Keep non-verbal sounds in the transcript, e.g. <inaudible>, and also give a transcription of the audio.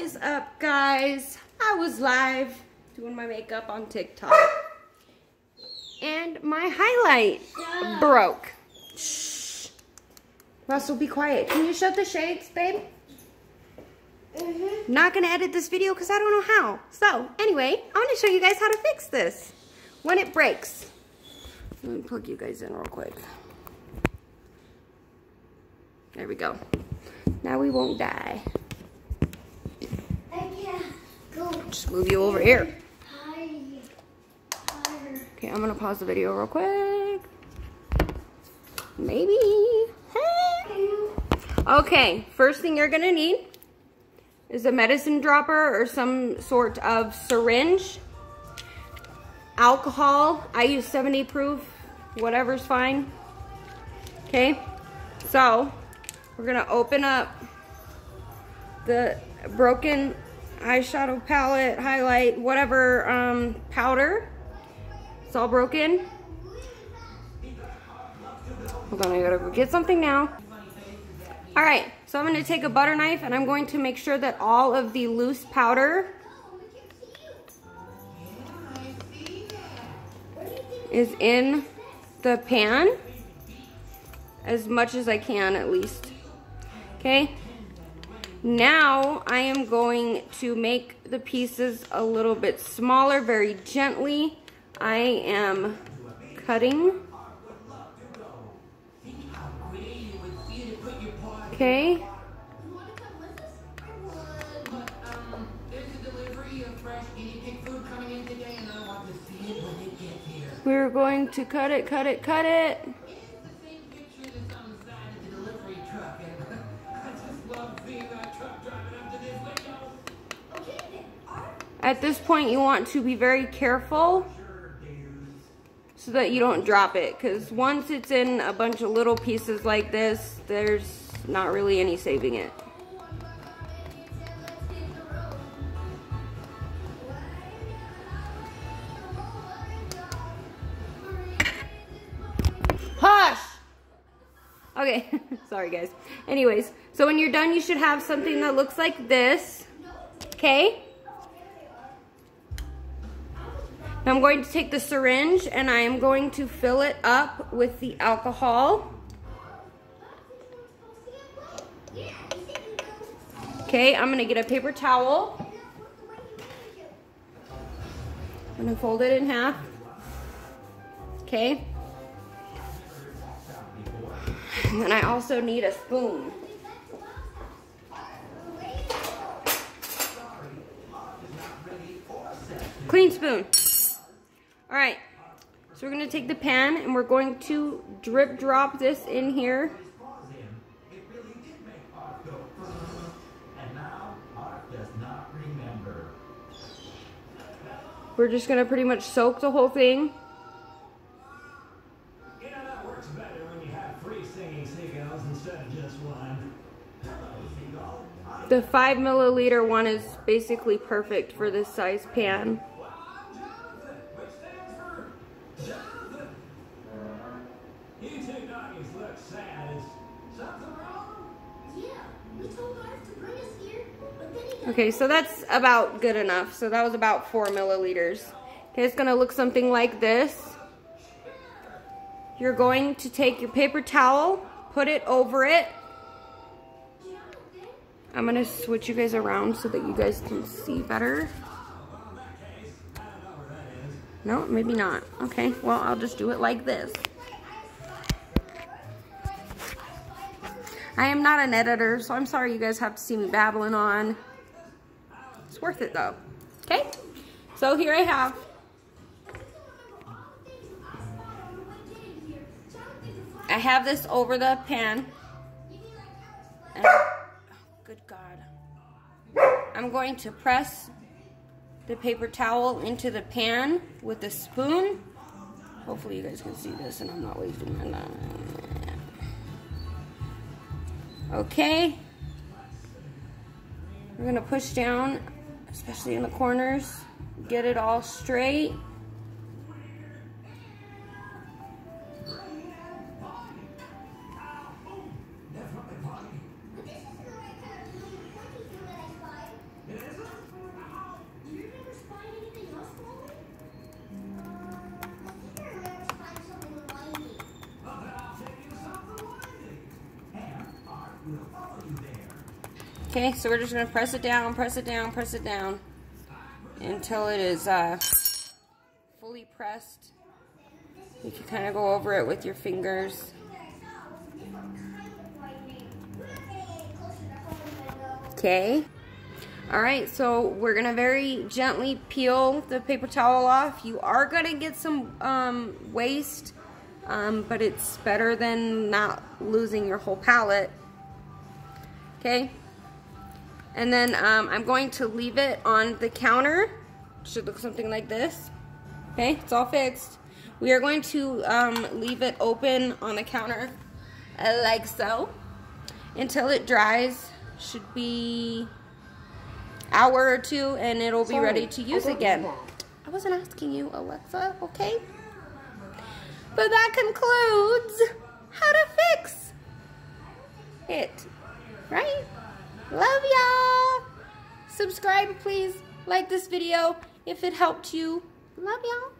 is up, guys? I was live doing my makeup on TikTok. And my highlight broke. Shh. Russell, be quiet. Can you shut the shades, babe? Mm -hmm. Not going to edit this video because I don't know how. So, anyway, I'm going to show you guys how to fix this when it breaks. Let me plug you guys in real quick. There we go. Now we won't die. Just move you over here. Okay, I'm gonna pause the video real quick. Maybe. Okay, first thing you're gonna need is a medicine dropper or some sort of syringe. Alcohol, I use 70 proof, whatever's fine. Okay, so we're gonna open up the broken eyeshadow palette, highlight, whatever um, powder. It's all broken. Hold on, I gotta get something now. All right, so I'm gonna take a butter knife and I'm going to make sure that all of the loose powder is in the pan as much as I can at least. Okay, now I am going to make the pieces a little bit smaller very gently. I am cutting. Okay. We're going to cut it, cut it, cut it. At this point, you want to be very careful so that you don't drop it. Because once it's in a bunch of little pieces like this, there's not really any saving it. Okay, <laughs> sorry guys. Anyways, so when you're done, you should have something that looks like this. Okay? I'm going to take the syringe and I am going to fill it up with the alcohol. Okay, I'm gonna get a paper towel. I'm gonna fold it in half. Okay. And then I also need a spoon. Clean spoon. All right, so we're gonna take the pan and we're going to drip drop this in here. We're just gonna pretty much soak the whole thing. The five milliliter one is basically perfect for this size pan. Okay, so that's about good enough. So that was about four milliliters. Okay, it's gonna look something like this. You're going to take your paper towel, put it over it. I'm gonna switch you guys around so that you guys can see better. No, maybe not. Okay, well, I'll just do it like this. I am not an editor, so I'm sorry you guys have to see me babbling on. It's worth it though. Okay? So here I have have this over the pan. And, oh, good God. I'm going to press the paper towel into the pan with a spoon. Hopefully you guys can see this and I'm not wasting my time. Okay. We're gonna push down especially in the corners. Get it all straight. Okay, so we're just going to press it down, press it down, press it down until it is uh, fully pressed. You can kind of go over it with your fingers. Okay. All right, so we're gonna very gently peel the paper towel off. You are gonna get some um, waste, um, but it's better than not losing your whole palette. Okay. And then um, I'm going to leave it on the counter. Should look something like this. Okay, it's all fixed. We are going to um, leave it open on the counter like so until it dries. Should be hour or two and it'll be Sorry, ready to use I again. I wasn't asking you, Alexa, okay? But that concludes Like this video if it helped you. Love y'all.